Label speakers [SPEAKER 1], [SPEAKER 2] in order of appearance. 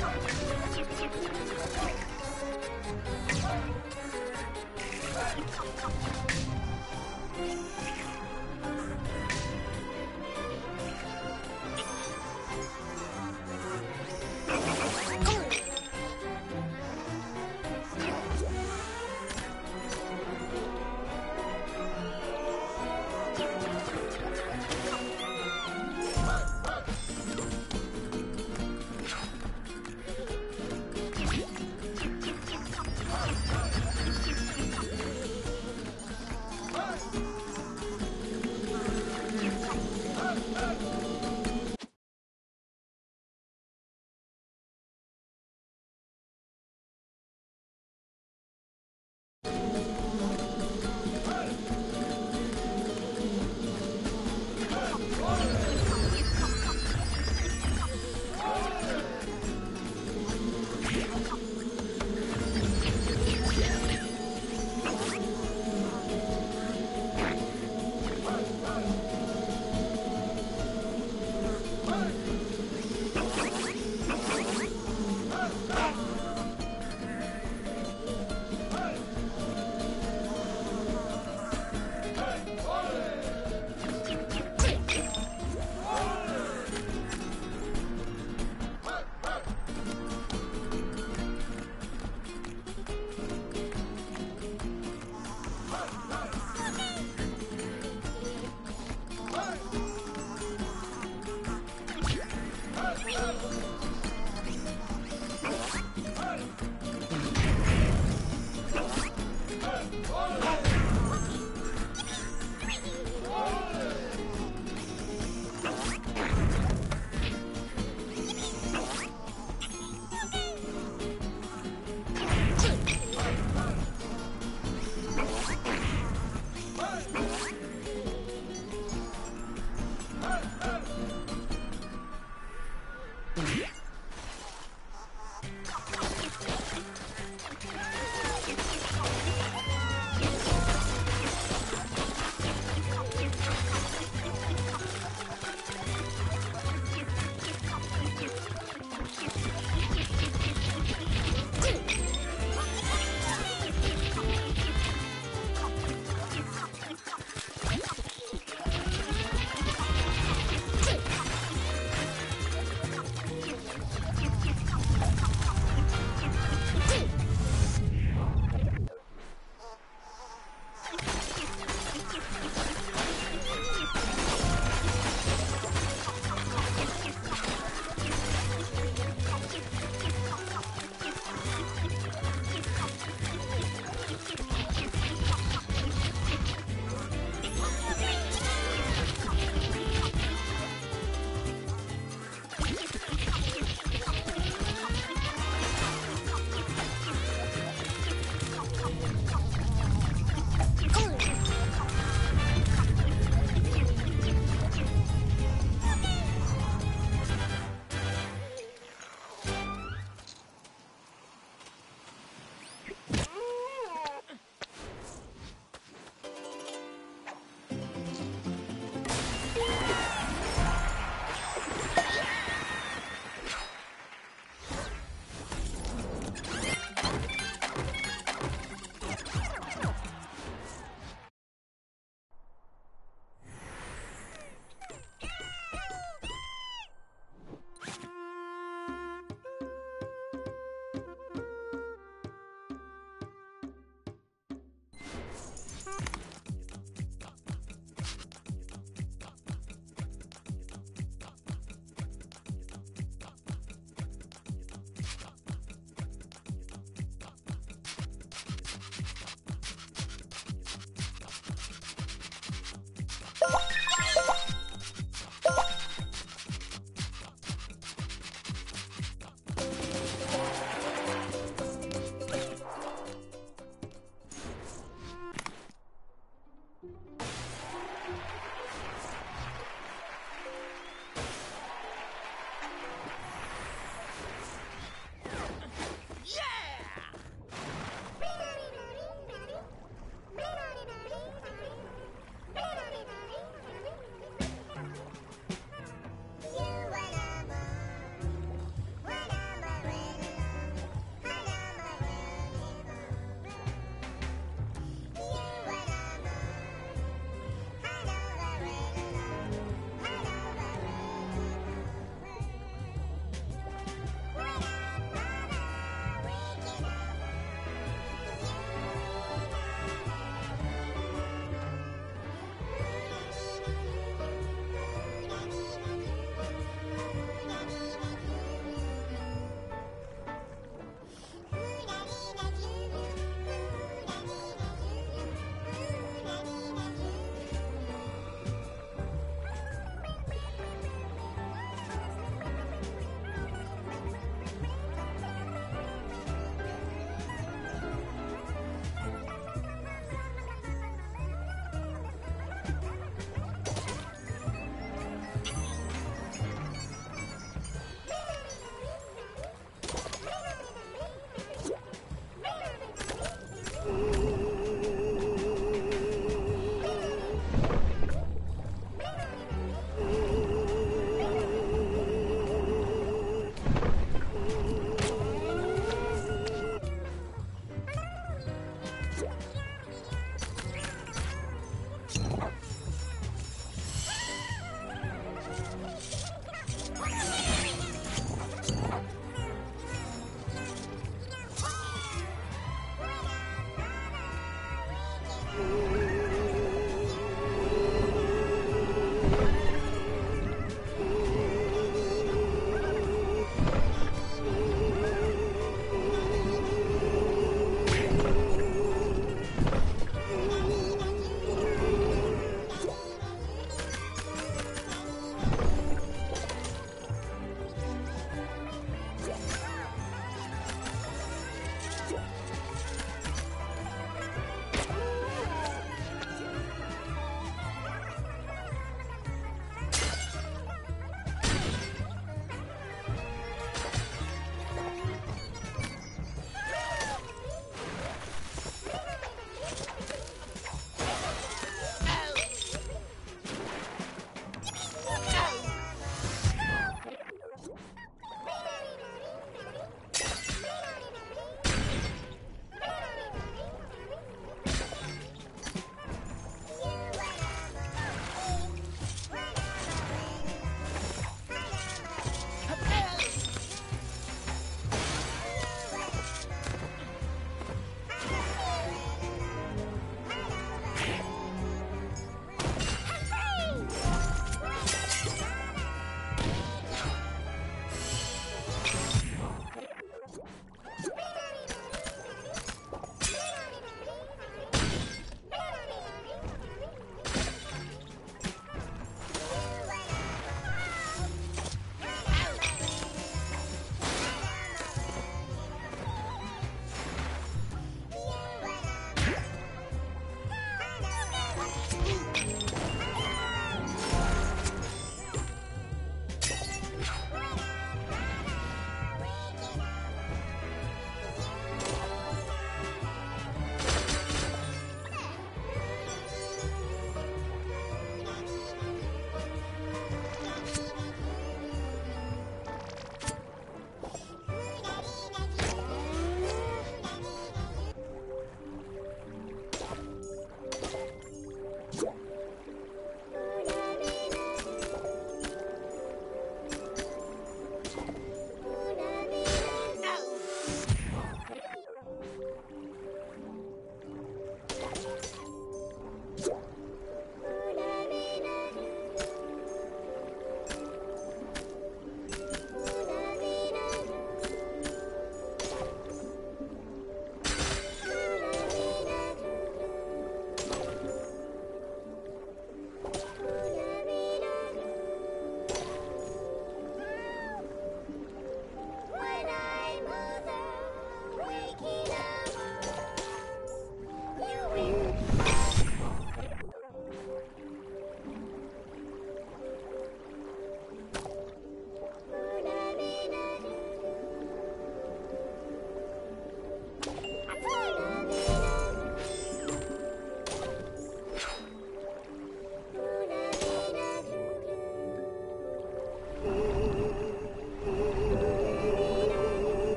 [SPEAKER 1] Come on.